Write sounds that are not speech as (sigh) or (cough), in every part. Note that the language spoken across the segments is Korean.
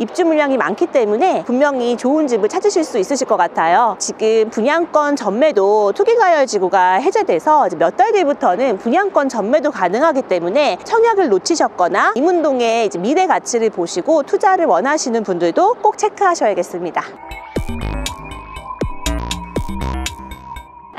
입주 물량이 많기 때문에 분명히 좋은 집을 찾으실 수 있으실 것 같아요. 지금 분양권 전매도 투기가열지구가 해제돼서 몇 달 뒤부터는 분양권 전매도 가능하기 때문에 청약을 놓치셨거나 이문동의 미래 가치를 보시고 투자를 원하시는 분들도 꼭 체크하셔야겠습니다.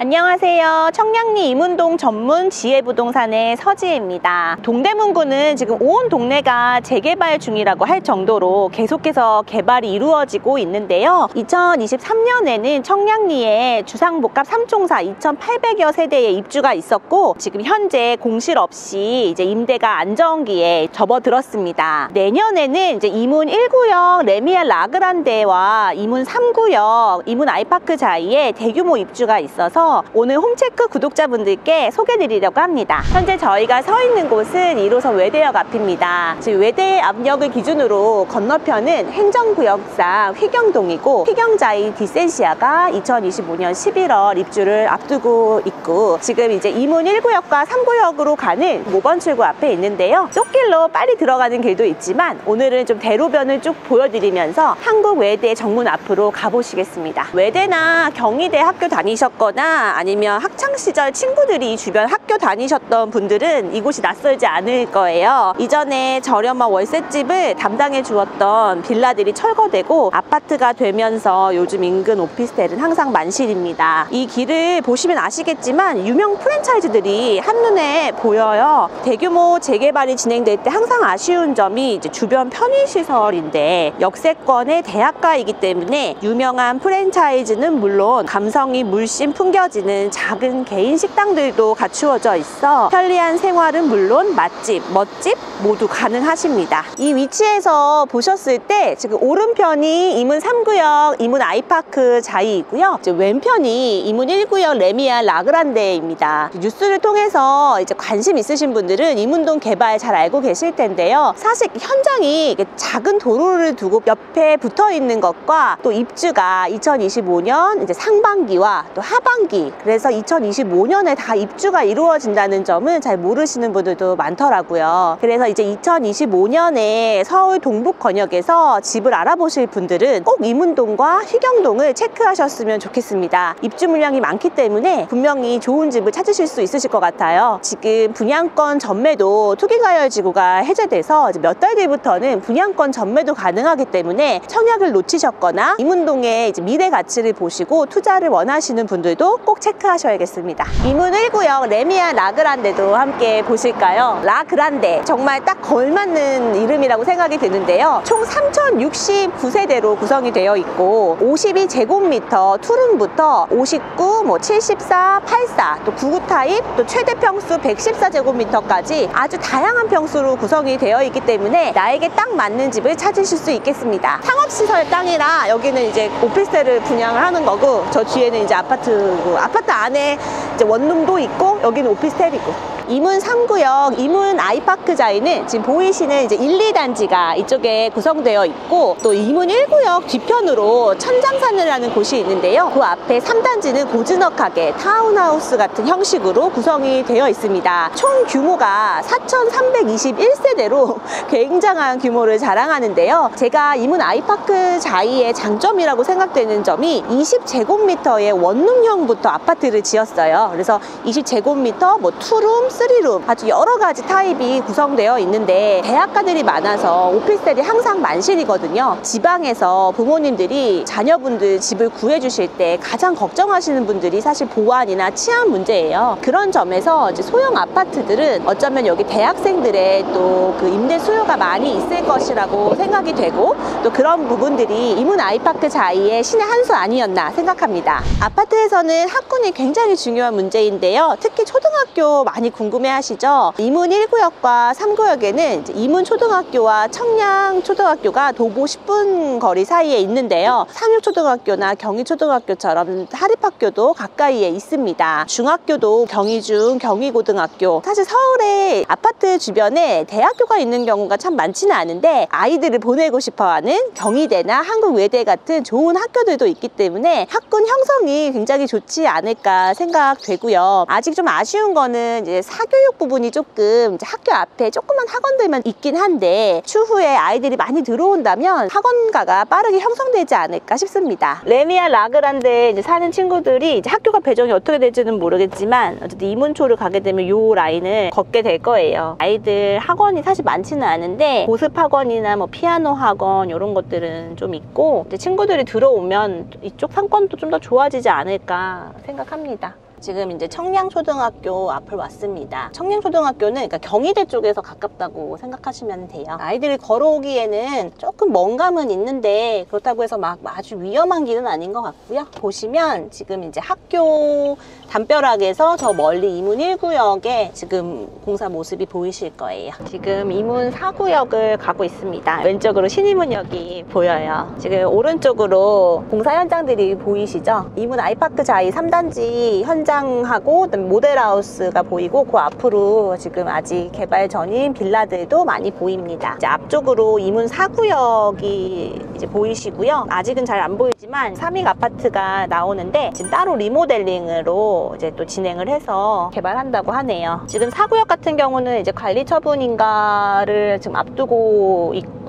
안녕하세요. 청량리 이문동 전문 지혜부동산의 서지혜입니다. 동대문구는 지금 온 동네가 재개발 중이라고 할 정도로 계속해서 개발이 이루어지고 있는데요. 2023년에는 청량리에 주상복합 3총사 2,800여 세대의 입주가 있었고 지금 현재 공실 없이 이제 임대가 안정기에 접어들었습니다. 내년에는 이제 이문 1구역 레미안 라그란데와 이문 3구역 이문 아이파크 자이에 대규모 입주가 있어서 오늘 홈체크 구독자분들께 소개드리려고 합니다. 현재 저희가 서 있는 곳은 1호선 외대역 앞입니다. 지금 외대 앞역을 기준으로 건너편은 행정구역상 휘경동이고 휘경자이 디센시아가 2025년 11월 입주를 앞두고 있고 지금 이제 이문 1구역과 3구역으로 가는 5번 출구 앞에 있는데요. 쫓길로 빨리 들어가는 길도 있지만 오늘은 좀 대로변을 쭉 보여드리면서 한국 외대 정문 앞으로 가보시겠습니다. 외대나 경희대 학교 다니셨거나 아니면 학창시절 친구들이 주변 학교 다니셨던 분들은 이곳이 낯설지 않을 거예요. 이전에 저렴한 월세집을 담당해 주었던 빌라들이 철거되고 아파트가 되면서 요즘 인근 오피스텔은 항상 만실입니다. 이 길을 보시면 아시겠지만 유명 프랜차이즈들이 한눈에 보여요. 대규모 재개발이 진행될 때 항상 아쉬운 점이 주변 편의시설인데 역세권의 대학가이기 때문에 유명한 프랜차이즈는 물론 감성이 물씬 풍겨 이어지는 작은 개인 식당들도 갖추어져 있어 편리한 생활은 물론 맛집, 멋집 모두 가능하십니다. 이 위치에서 보셨을 때 지금 오른편이 이문 3구역 이문 아이파크 자이이고요. 왼편이 이문 1구역 레미안 라그란데입니다. 뉴스를 통해서 이제 관심 있으신 분들은 이문동 개발 잘 알고 계실 텐데요. 사실 현장이 작은 도로를 두고 옆에 붙어 있는 것과 또 입주가 2025년 이제 상반기와 또 하반기 그래서 2025년에 다 입주가 이루어진다는 점은 잘 모르시는 분들도 많더라고요. 그래서 이제 2025년에 서울 동북 권역에서 집을 알아보실 분들은 꼭 이문동과 희경동을 체크하셨으면 좋겠습니다. 입주 물량이 많기 때문에 분명히 좋은 집을 찾으실 수 있으실 것 같아요. 지금 분양권 전매도 투기가열지구가 해제돼서 몇 달 뒤부터는 분양권 전매도 가능하기 때문에 청약을 놓치셨거나 이문동의 미래 가치를 보시고 투자를 원하시는 분들도 꼭꼭 체크하셔야겠습니다. 이문 1구역 래미안 라그란데도 함께 보실까요? 라그란데 정말 딱 걸맞는 이름이라고 생각이 드는데요. 총 3069세대로 구성이 되어 있고 52제곱미터 투룸부터 59, 뭐 74, 84, 또 99 타입, 또 최대 평수 114제곱미터까지 아주 다양한 평수로 구성이 되어 있기 때문에 나에게 딱 맞는 집을 찾으실 수 있겠습니다. 상업시설 땅이라 여기는 이제 오피스텔을 분양을 하는 거고 저 뒤에는 이제 아파트고 아파트 안에 이제 원룸도 있고 여기는 오피스텔이고 이문 3구역 이문 아이파크자에는 지금 보이시는 이제 1, 2단지가 이쪽에 구성되어 있고 또 이문 1구역 뒤편으로 천장산이라는 곳이 있는데요. 그 앞에 3단지는 고즈넉 하게 타운하우스 같은 형식으로 구성이 되어 있습니다. 총 규모가 4,321세대로 (laughs) 굉장한 규모를 자랑하는데요. 제가 이문 아이파크 자이의 장점이라고 생각되는 점이 20제곱미터의 원룸형부터 아파트를 지었어요. 그래서 20제곱미터 뭐 투룸, 쓰리룸 아주 여러 가지 타입이 구성되어 있는데 대학가들이 많아서 오피스텔이 항상 만실이거든요. 지방에서 부모님들이 자녀분들 집을 구해주실 때 가장 걱정하시는 분들이 사실 보안이나 치안 문제예요. 그런 점에서 이제 소형 아파트들은 어쩌면 여기 대학생들의 또 그 임대 수요가 많이 있을 것이라고 생각이 되고 또 그런 부분들이 이문 아이파크 자이의 신의 한 수 아니었나 생각합니다. 아파트에서는 학군이 굉장히 중요한 문제인데요. 특히 초등학교 많이 궁금해 하시죠? 이문 1구역과 3구역에는 이문 초등학교와 청량 초등학교가 도보 10분 거리 사이에 있는데요. 삼육초등학교나 경희초등학교처럼 사립학교도 가까이에 있습니다. 중학교도 경희중, 경희고등학교. 사실 서울에 아파트 주변에 대학교가 있는 경우가 참 많지는 않은데 아이들을 보내고 싶어하는 경희대나 한국외대 같은 좋은 학교들도 있기 때문에 학군 형성이 굉장히 좋지 않을까 생각되고요. 아직 좀 아쉬운 거는 이제 사교육 부분이 조금 학교 앞에 조그만 학원들만 있긴 한데 추후에 아이들이 많이 들어온다면 학원가가 빠르게 형성되지 않을까 싶습니다. 레미아 라그란데 사는 친구들이 이제 학교가 배정이 어떻게 될지는 모르겠지만 어쨌든 이문초를 가게 되면 요 라인을 걷게 될 거예요. 아이들 학원이 사실 많지는 않은데 보습 학원이나 뭐 피아노 학원 이런 것들은 좀 있고 친구들이 들어오면 이쪽 상권도 좀 더 좋아지지 않을까 생각합니다. 지금 이제 청량초등학교 앞을 왔습니다. 청량초등학교는 그러니까 경희대 쪽에서 가깝다고 생각하시면 돼요. 아이들이 걸어오기에는 조금 먼 감은 있는데 그렇다고 해서 막 아주 위험한 길은 아닌 것 같고요. 보시면 지금 이제 학교 담벼락에서 저 멀리 이문 1구역에 지금 공사 모습이 보이실 거예요. 지금 이문 4구역을 가고 있습니다. 왼쪽으로 신이문역이 보여요. 지금 오른쪽으로 공사 현장들이 보이시죠? 이문 아이파크 자이 3단지 현장 하고 그다음에 모델하우스가 보이고 그 앞으로 지금 아직 개발 전인 빌라들도 많이 보입니다. 이제 앞쪽으로 이문 4구역이 이제 보이시고요. 아직은 잘 안 보이지만 삼익 아파트가 나오는데 지금 따로 리모델링으로 이제 또 진행을 해서 개발한다고 하네요. 지금 4구역 같은 경우는 이제 관리 처분인가를 지금 앞두고 있고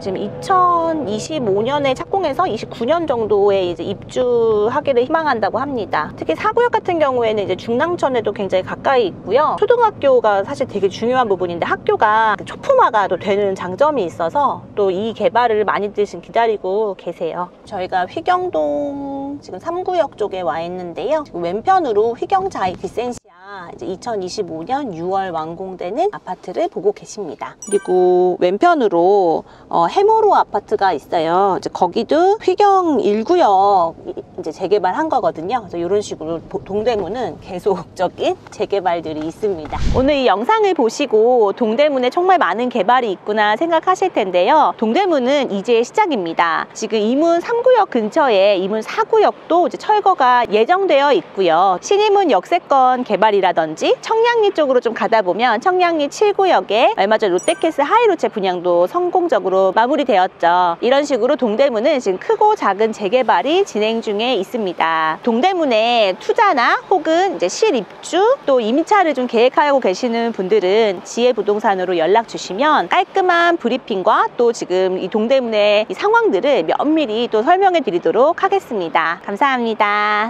지금 2025년에 착공해서 29년 정도에 이제 입주하기를 희망한다고 합니다. 특히 4구역 같은 경우에는 이제 중랑천에도 굉장히 가까이 있고요. 초등학교가 사실 되게 중요한 부분인데 학교가 초품화가 또 되는 장점이 있어서 또 이 개발을 많이들 지금 기다리고 계세요. 저희가 휘경동 지금 3구역 쪽에 와 있는데요. 지금 왼편으로 휘경자이 비센시아 이제 2025년 6월 완공되는 아파트를 보고 계십니다. 그리고 왼편으로 어, 해모로 아파트가 있어요. 이제 거기도 휘경 1구역 이제 재개발한 거거든요. 그래서 이런 식으로 보- 동대문은 계속적인 (laughs) 재개발들이 있습니다. 오늘 이 영상을 보시고 동대문에 정말 많은 개발이 있구나 생각하실 텐데요. 동대문은 이제 시작입니다. 지금 이문 3구역 근처에 이문 4구역도 이제 철거가 예정되어 있고요. 신이문 역세권 개발이 라든지 청량리 쪽으로 좀 가다 보면 청량리 7구역에 얼마 전 롯데캐슬 하이로체 분양도 성공적으로 마무리되었죠. 이런 식으로 동대문은 지금 크고 작은 재개발이 진행 중에 있습니다. 동대문에 투자나 혹은 이제 실입주 또 임차를 좀 계획하고 계시는 분들은 지혜부동산으로 연락 주시면 깔끔한 브리핑과 또 지금 이 동대문의 이 상황들을 면밀히 또 설명해 드리도록 하겠습니다. 감사합니다.